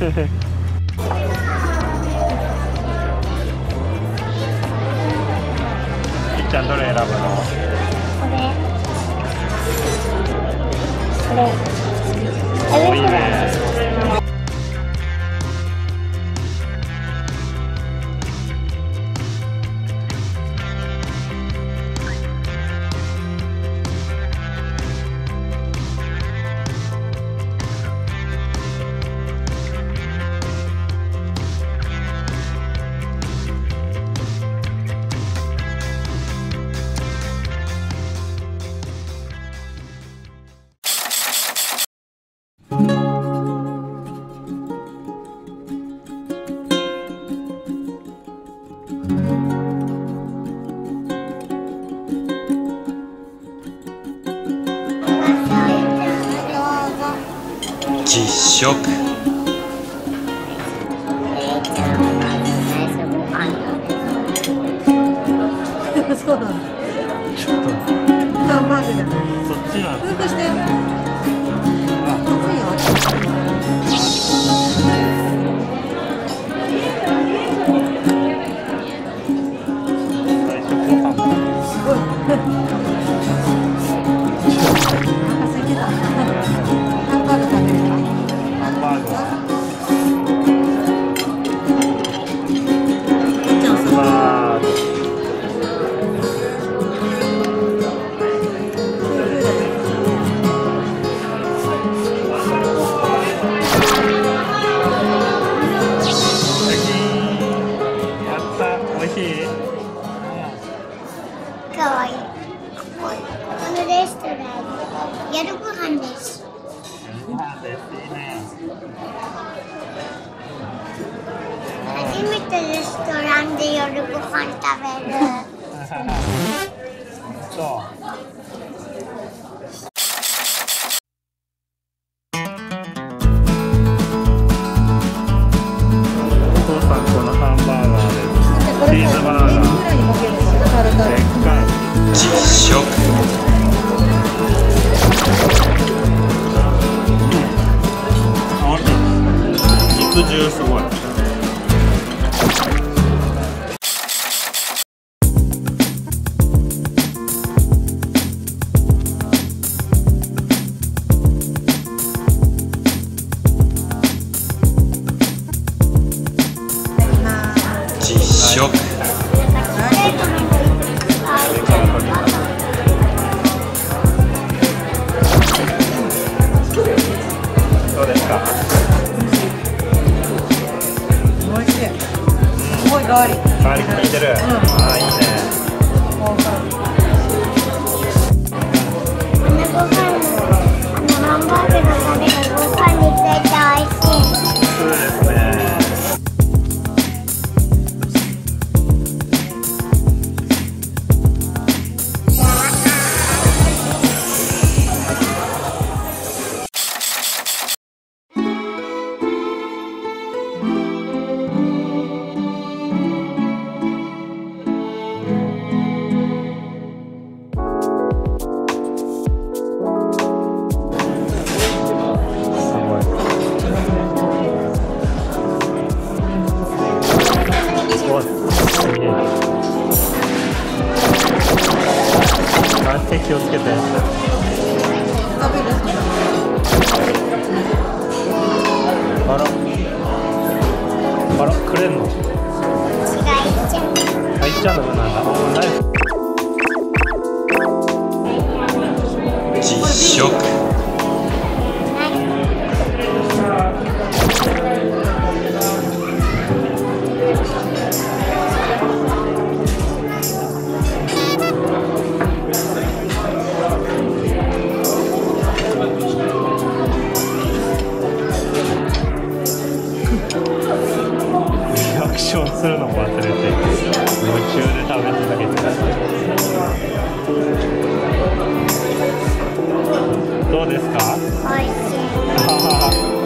ちゃんどれ選ぶの？これ。これ。いいね実食そうなんだ。ちょっとハンバーグじゃない。そっちなん通過して。あいいよ。最初ご飯すごい。かわいいこのレストラン夜ご飯ですガーリック。ガーリック効いてる、ああいいね。あのご飯のあのハンバーグの気をつけて。あら。あらくれんの？違いちゃうのな。んだ夢中で食べ続けてたどうですか、い。